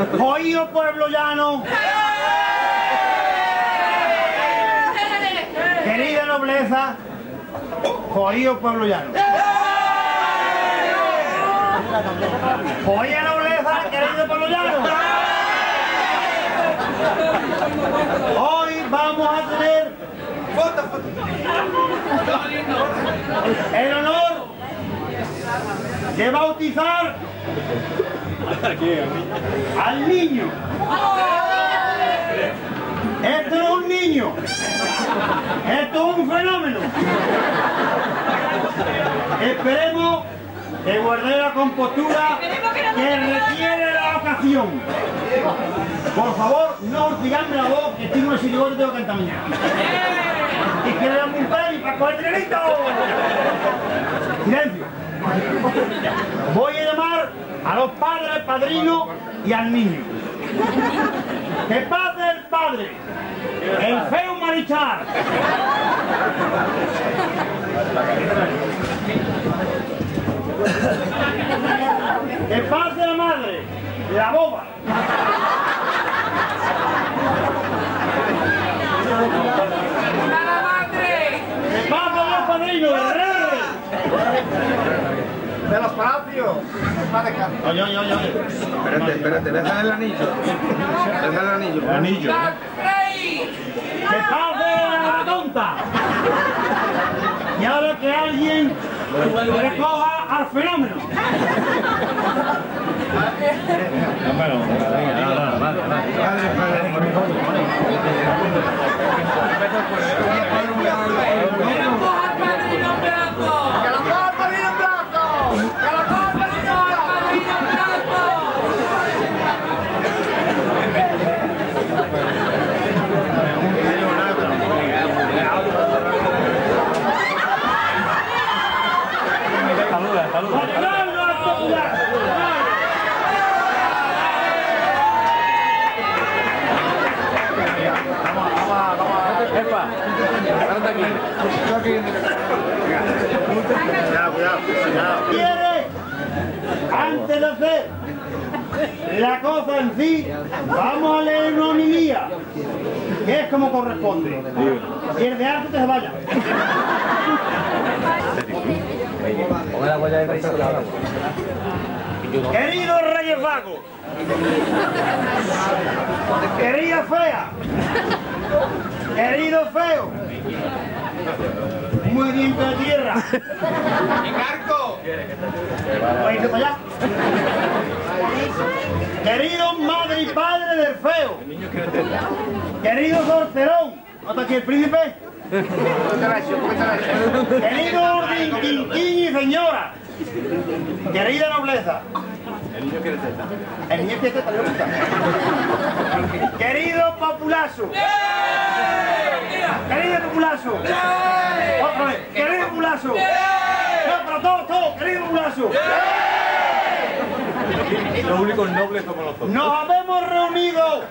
Oído pueblo llano. Querida nobleza, oído pueblo llano. Oye nobleza, querido pueblo llano. Hoy vamos a tener el honor de bautizar al niño. Esto no es un niño, esto es un fenómeno. Esperemos que guarde la compostura que requiere la ocasión. Por favor, no hostigadme la voz, que estoy en el sitio y tengo que cantar mañana. Y que le dan un premio para coger dinerito. Silencio. Voy a a los padres, al padrino y al niño. Que pase el padre, el feo marichar. Que pase la madre, la boba. Que pase los padrinos, el rey. De los palacios. Oye, oye, oye, oye. Espérate, espérate, deja el anillo. Deja el anillo. El anillo. ¡Que pase la tonta! Y ahora que alguien recoja al fenómeno. ¡Que lo coja el padrino blanco! ¡Que lo coja el padrino blanco! ¡Fernando al popular! Cuidado, cuidado, cuidado. quiere, antes de hacer la cosa en sí, vamos a leer una homilía, que es como corresponde. Y el de arte que se vaya. Queridos Reyes Vagos, querida fea, querido feo, muy diente de tierra. Para allá. Querido madre y padre del feo. Querido solterón. ¿No está aquí el príncipe? Querido Quinquín y señora. Querida nobleza. El niño quiere teta. El niño quiere teta, le gusta. Querido populazo. Querido populazo. Otra vez. Querido populazo. No, pero todo, todo. Querido populazo. Los únicos nobles somos nosotros. Nos habemos reunido